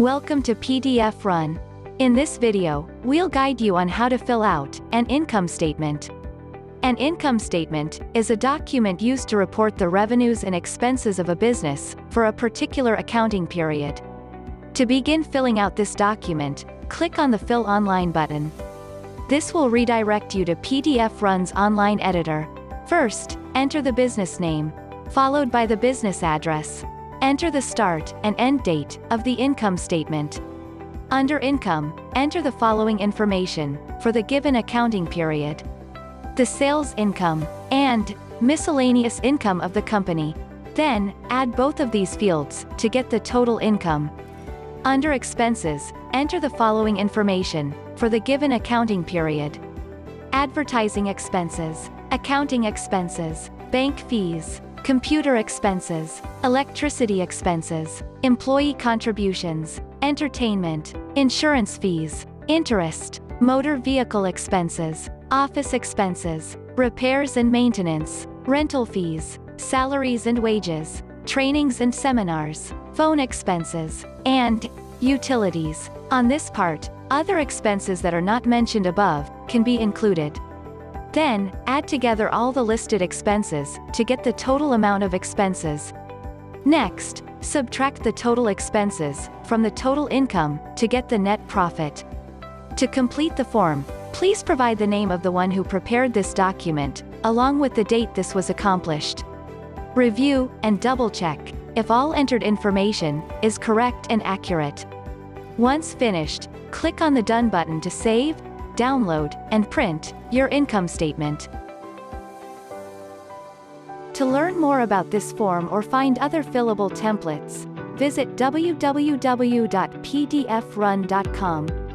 Welcome to PDFRun. In this video, we'll guide you on how to fill out an income statement. An income statement is a document used to report the revenues and expenses of a business for a particular accounting period. To begin filling out this document, click on the Fill Online button. This will redirect you to PDFRun's online editor. First, enter the business name, followed by the business address. Enter the start and end date of the income statement. Under Income, enter the following information for the given accounting period. The sales income and miscellaneous income of the company. Then, add both of these fields to get the total income. Under Expenses, enter the following information for the given accounting period. Advertising expenses, accounting expenses, bank fees, computer expenses, electricity expenses, employee contributions, entertainment, insurance fees, interest, motor vehicle expenses, office expenses, repairs and maintenance, rental fees, salaries and wages, trainings and seminars, phone expenses, and utilities. On this part, other expenses that are not mentioned above can be included. Then, add together all the listed expenses to get the total amount of expenses. Next, subtract the total expenses from the total income to get the net profit. To complete the form, please provide the name of the one who prepared this document, along with the date this was accomplished. Review and double-check if all entered information is correct and accurate. Once finished, click on the Done button to save, download, and print your income statement. To learn more about this form or find other fillable templates, visit www.pdfrun.com.